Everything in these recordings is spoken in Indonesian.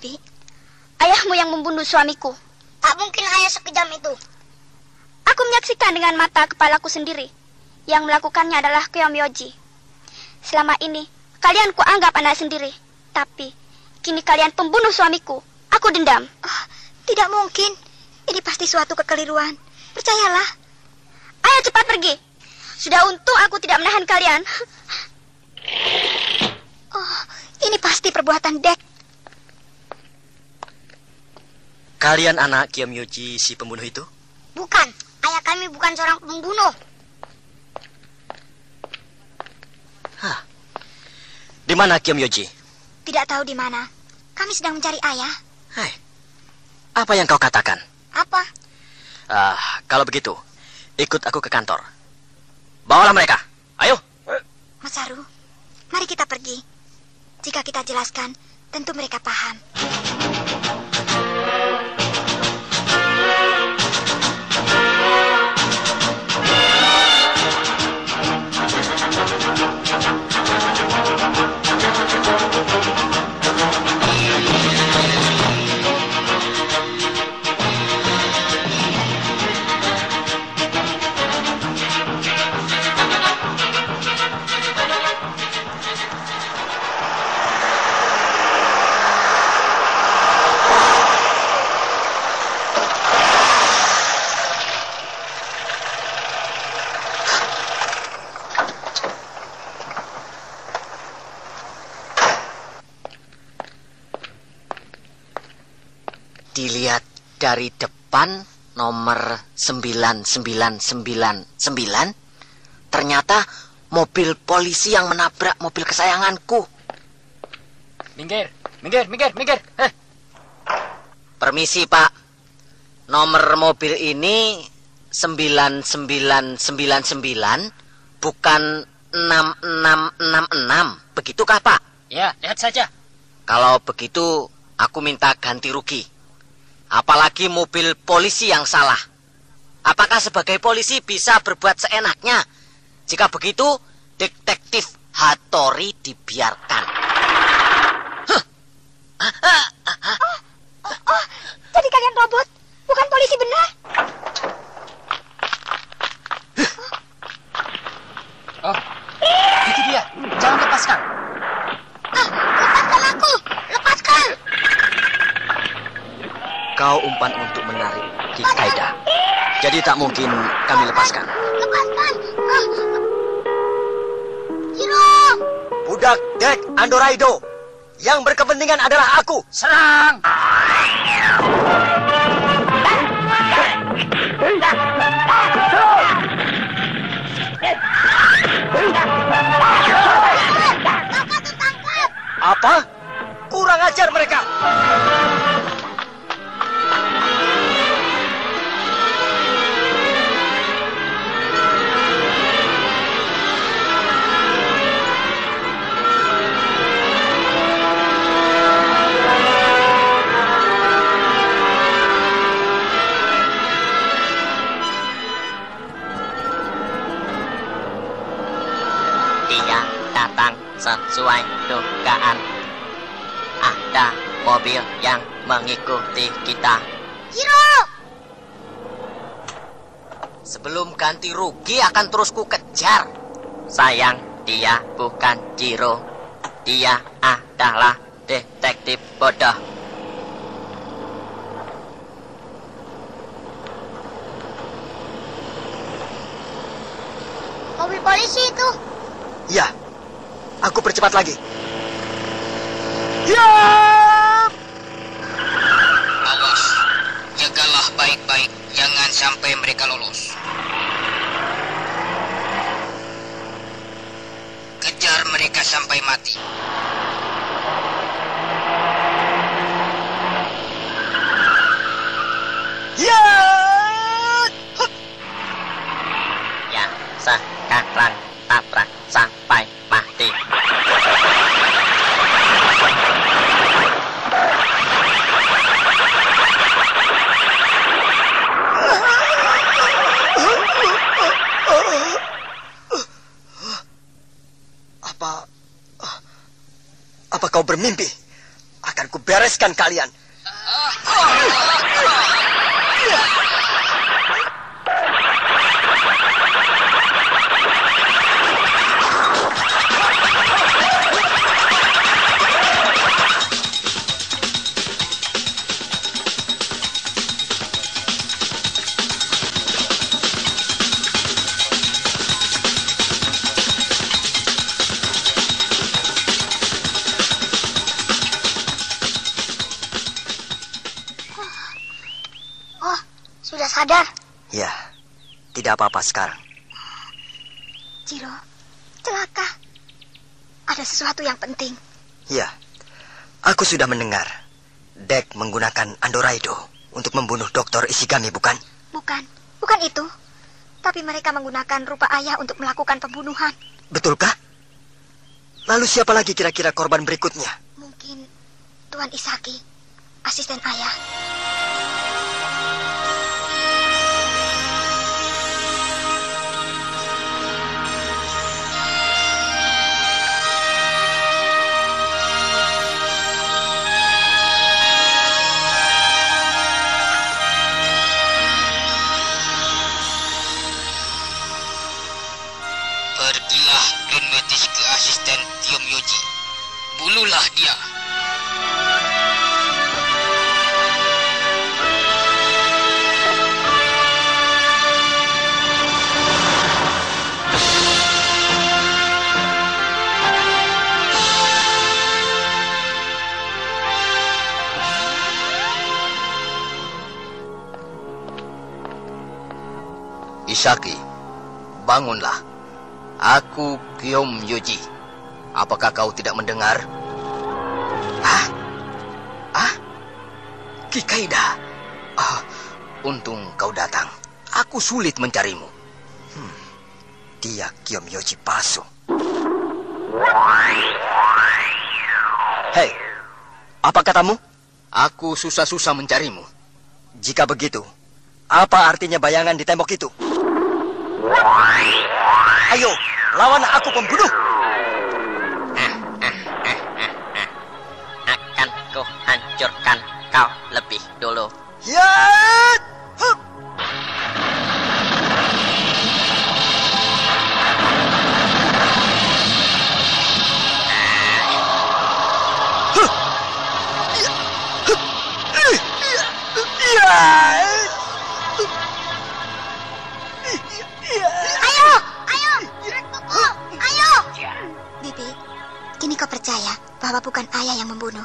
Bibi? Ayahmu yang membunuh suamiku. Tak mungkin ayah sekejam itu. Aku menyaksikan dengan mata kepalaku sendiri. Yang melakukannya adalah Yoji. Selama ini, kalian kuanggap anak sendiri. Tapi, kini kalian pembunuh suamiku. Aku dendam. Oh, tidak mungkin. Ini pasti suatu kekeliruan. Percayalah. Ayo cepat pergi. Sudah untung aku tidak menahan kalian. Oh, ini pasti perbuatan Dek. Kalian anak Kiam Yoji si pembunuh itu? Bukan. Ayah kami bukan seorang pembunuh. Hah. Di mana Kiam Yoji? Tidak tahu di mana. Kami sedang mencari ayah. Hai. Apa yang kau katakan? Apa? Ah, kalau begitu, ikut aku ke kantor. Bawalah mereka. Ayo. Mas Haru, mari kita pergi. Jika kita jelaskan, tentu mereka paham. Dari depan nomor 9999 ternyata mobil polisi yang menabrak mobil kesayanganku. Minggir, minggir, minggir, minggir. Eh. Permisi, Pak. Nomor mobil ini 9999 bukan 6666. Begitukah, Pak? Ya, lihat saja. Kalau begitu, aku minta ganti rugi. Apalagi mobil polisi yang salah. Apakah sebagai polisi bisa berbuat seenaknya? Jika begitu, detektif Hattori dibiarkan. Oh, oh, oh, jadi kalian robot, bukan polisi benar? Oh, itu dia. Jangan lepaskan. Ah, lepaskan aku. Lepaskan. Kau umpan untuk menarik Ki Kaida. Jadi tak mungkin kami lepaskan. Lepaskan. Ah. Jiro. Budak Dek Andoraido. Yang berkepentingan adalah aku. Serang! Sesuai dugaan. Ada mobil yang mengikuti kita. Jiro. Sebelum ganti rugi akan terus ku kejar. Sayang, dia bukan Jiro. Dia adalah detektif bodoh. Mobil polisi itu. Iya, aku percepat lagi. Awas, jagalah baik-baik, jangan sampai mereka lolos. Kejar mereka sampai mati. Ya! Ya, sekarang tabrak sampai mati. Apa... Apa kau bermimpi? Akan kubereskan kalian. Ya, tidak apa-apa sekarang. Jiro, celaka. Ada sesuatu yang penting. Ya, aku sudah mendengar. Dek menggunakan Andoraido untuk membunuh Dr. Ishigami, bukan? Bukan, bukan itu. Tapi mereka menggunakan rupa ayah untuk melakukan pembunuhan. Betulkah? Lalu siapa lagi kira-kira korban berikutnya? Mungkin Tuan Isaki, asisten ayah. Dia. Isaki, bangunlah. Aku Kyom Yoji. Apakah kau tidak mendengar? Hah? Ah? Kikaida? Ah, untung kau datang. Aku sulit mencarimu. Hmm. Dia Kiom Yoji palsu. Hei, apa katamu? Aku susah-susah mencarimu. Jika begitu, apa artinya bayangan di tembok itu? Ayo, lawan aku pembunuh. Hancurkan kau lebih dulu. Ya! Hup! Ayo, ayo, ayo. Bibi, kini kau percaya bahwa bukan ayah yang membunuh.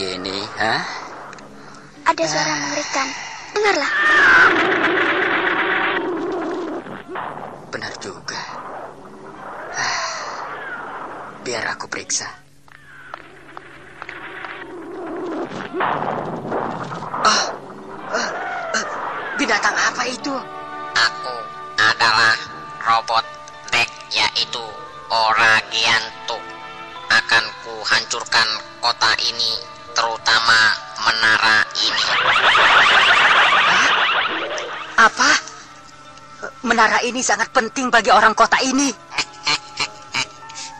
begini, hah? Ada suara mengerikan. Dengarlah. Benar juga. Ah, biar aku periksa. Ah, ah, ah, binatang apa itu? Aku adalah robot Dek yaitu Oragiantu. Akan ku hancurkan kota ini, terutama menara ini. Apa? Menara ini sangat penting bagi orang kota ini.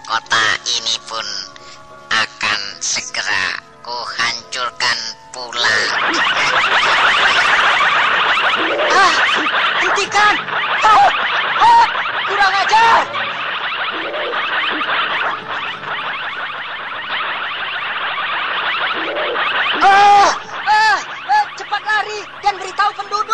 Kota ini pun akan segera ku hancurkan pula. Ah, hentikan! kau penduduk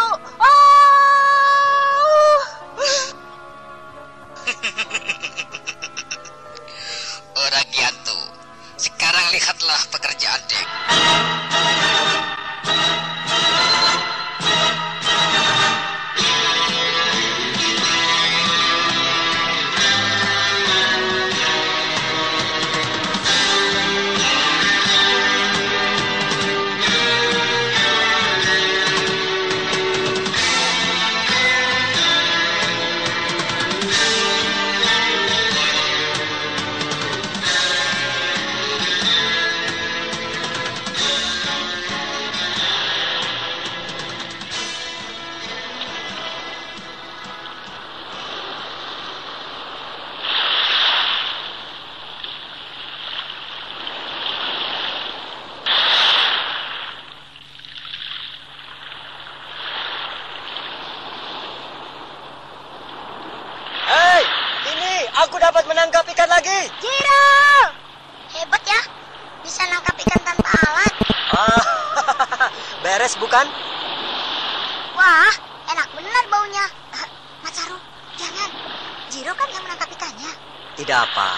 Jiro kan yang menangkap ikannya. Tidak apa.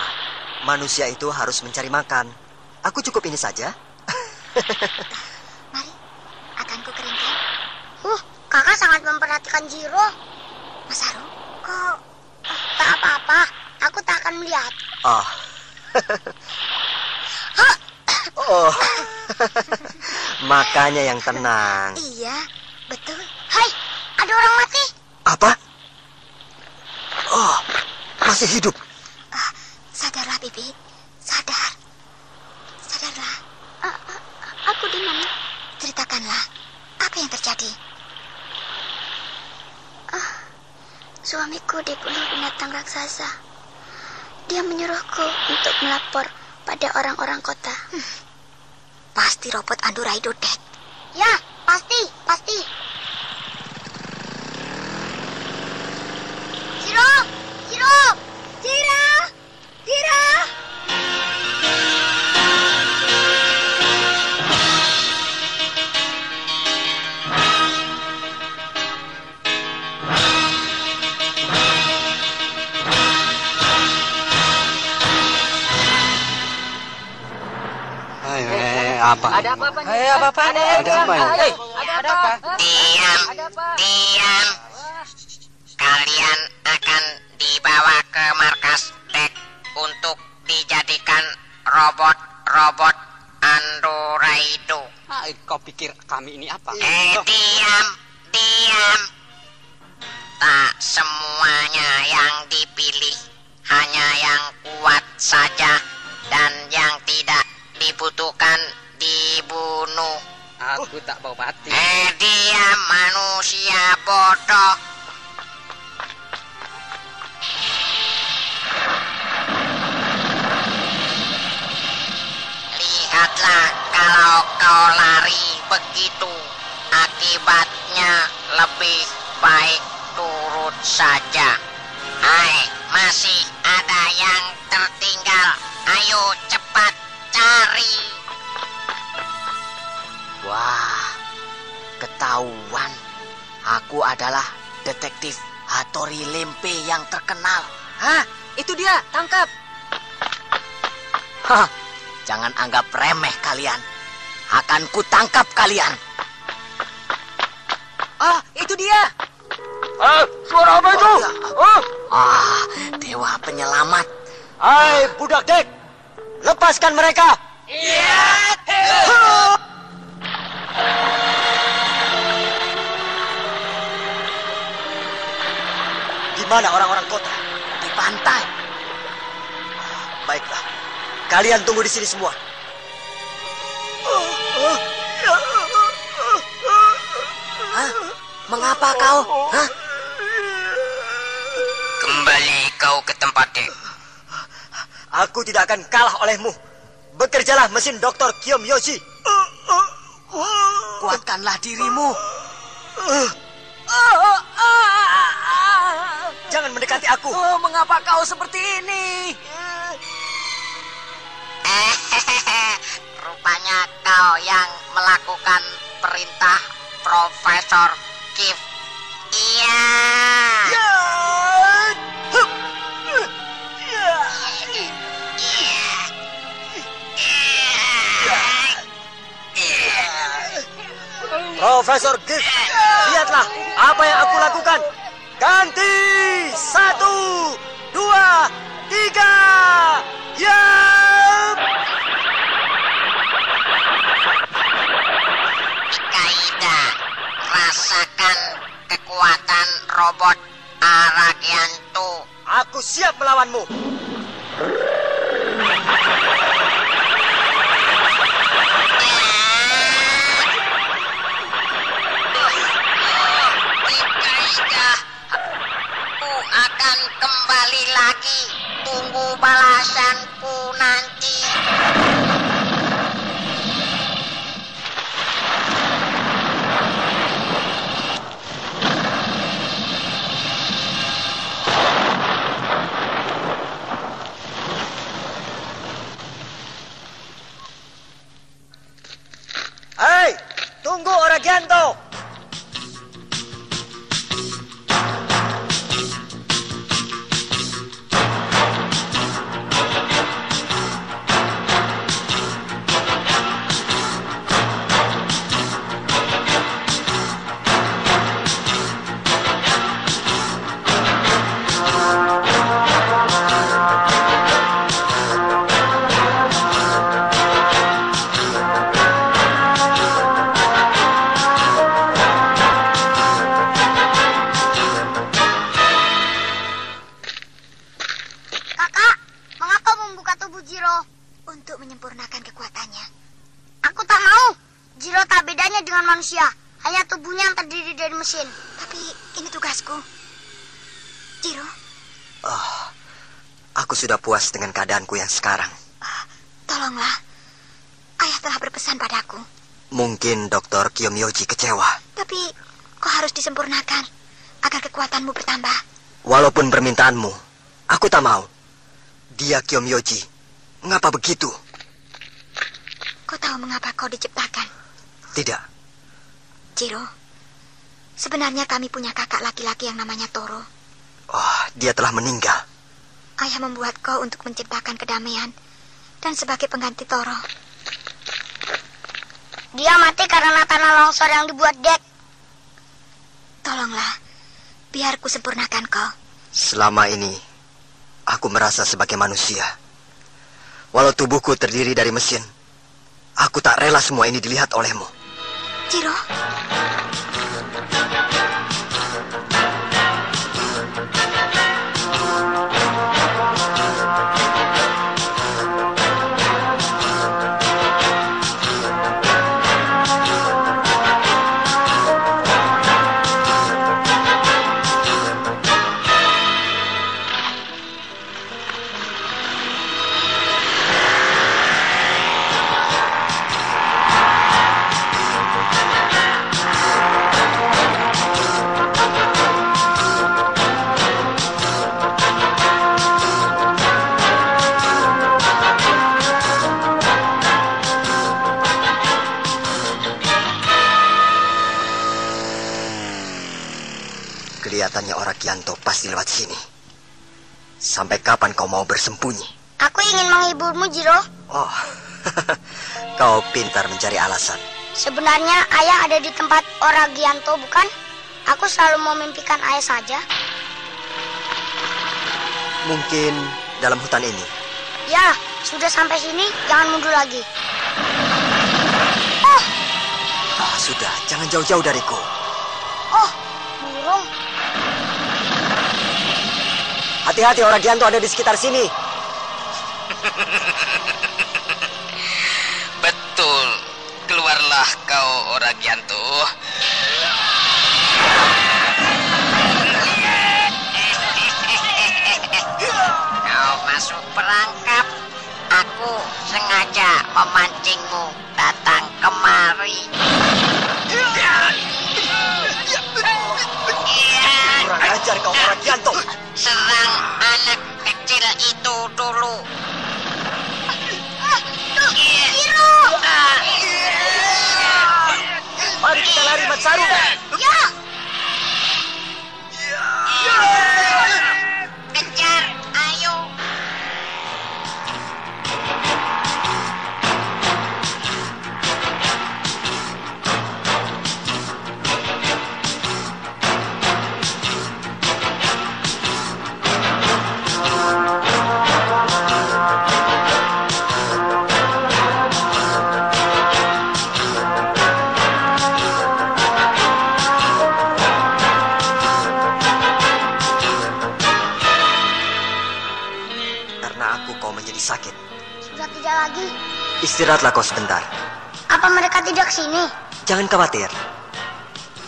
Manusia itu harus mencari makan. Aku cukup ini saja. Mari, akan ku keringkan. Uh, kakak sangat memperhatikan Jiro. Masaru, kok Tak apa-apa, aku tak akan melihat. Oh. oh. Makanya yang tenang. iya, betul. Hai, ada orang mati. Oh, masih hidup. Ah, sadarlah, Bibi. Sadar. Sadarlah. Ah, ah, aku di mana? Ceritakanlah, apa yang terjadi? Suamiku dibunuh binatang raksasa. Dia menyuruhku untuk melapor pada orang-orang kota. Pasti robot Anduraido Dek. Ya, pasti, pasti. Jiro, Jiro, Jiro, Jiro. Ayo, eh, apa? Ada apa-apa nih? Eh, apa-apa nih? Ada apa ya? Hei, ada apa? Diam, diam. Kalian akan dibawa ke markas Dek untuk dijadikan robot-robot Andoraido. Ah, kau pikir kami ini apa? Eh, diam, diam. Tak semuanya yang dipilih, hanya yang kuat saja dan yang tidak dibutuhkan dibunuh. Aku tak mau mati. Eh, diam manusia bodoh. Lihatlah kalau kau lari begitu, akibatnya lebih baik turut saja. Hai, masih ada yang tertinggal. Ayo cepat cari. Wah, ketahuan. Aku adalah detektif Hattori Lempe yang terkenal. Hah, itu dia, tangkap. Hah, jangan anggap remeh kalian. Akan kutangkap kalian. Ah, itu dia. Ah, suara apa itu? Oh, Ah, dewa penyelamat. hai budak dek, lepaskan mereka. Di mana orang-orang kota? Di pantai. Baiklah, kalian tunggu di sini semua. Hah? Mengapa kau? Hah? Kembali kau ke tempat dek. Aku tidak akan kalah olehmu. Bekerjalah mesin Dr. Kiyomi Yoshi. Kuatkanlah dirimu. Jangan mendekati aku. Oh, mengapa kau seperti ini? Rupanya kau yang melakukan perintah Profesor Kif. Iya. Profesor Gift, lihatlah apa yang aku lakukan. Ganti satu, dua, tiga, ya. Rasakan kekuatan robot Aragianto. Aku siap melawanmu. Akan kembali lagi. Tunggu balasanku keadaanku yang sekarang. tolonglah. Ayah telah berpesan padaku. Mungkin Dr. Kiyomiyoji kecewa. Tapi kau harus disempurnakan agar kekuatanmu bertambah. Walaupun permintaanmu, aku tak mau. Dia Kiyomiyoji. Mengapa begitu? Kau tahu mengapa kau diciptakan? Tidak. Jiro, sebenarnya kami punya kakak laki-laki yang namanya Toro. Oh, dia telah meninggal. Ayah membuat kau untuk menciptakan kedamaian dan sebagai pengganti Toro. Dia mati karena tanah longsor yang dibuat Dek. Tolonglah, biar ku sempurnakan kau. Selama ini, aku merasa sebagai manusia. Walau tubuhku terdiri dari mesin, aku tak rela semua ini dilihat olehmu. Jiro, Sampai kapan kau mau bersembunyi? Aku ingin menghiburmu, Jiro. Oh, kau pintar mencari alasan. Sebenarnya ayah ada di tempat Oragianto, bukan? Aku selalu memimpikan ayah saja. Mungkin dalam hutan ini. Ya, sudah sampai sini, jangan mundur lagi. Ah, sudah, jangan jauh-jauh dariku. Hati-hati orang Gianto ada di sekitar sini. Betul. Keluarlah kau orang Gianto. Kau masuk perangkap. Aku sengaja memancingmu datang kemari. Kurang ajar kau orang Gianto. Serang anak kecil itu dulu. Mari kita lari, Matsaru. Kejar, Istirahatlah kau sebentar. Apa mereka tidak sini? Jangan khawatir.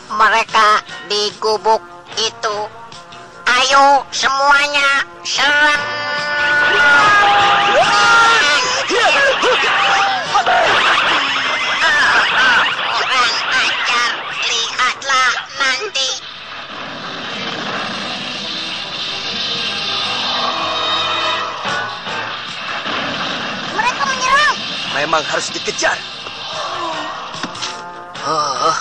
Mereka di gubuk itu. Ayo semuanya serang. Memang harus dikejar. Oh,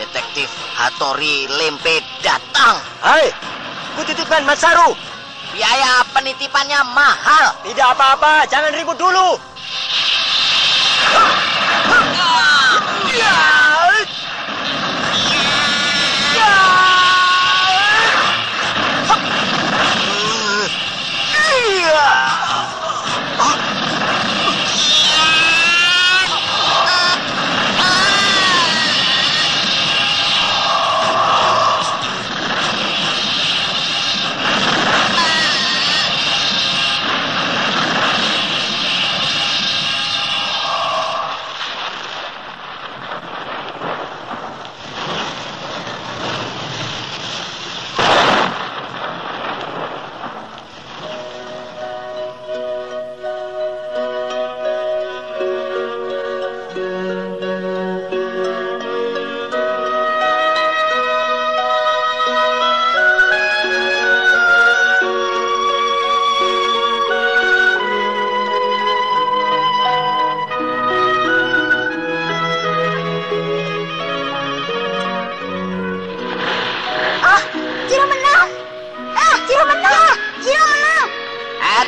detektif Hattori Lempe datang. Hai, kutitipkan Matsaru. Biaya penitipannya mahal. Tidak apa-apa, jangan ribut dulu.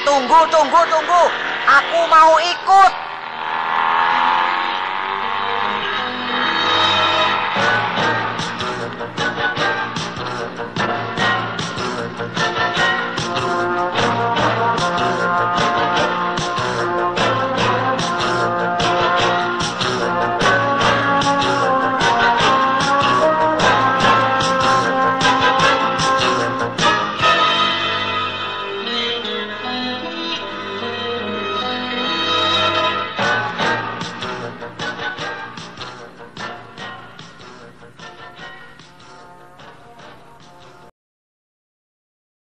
Tunggu, tunggu, tunggu. Aku mau ikut.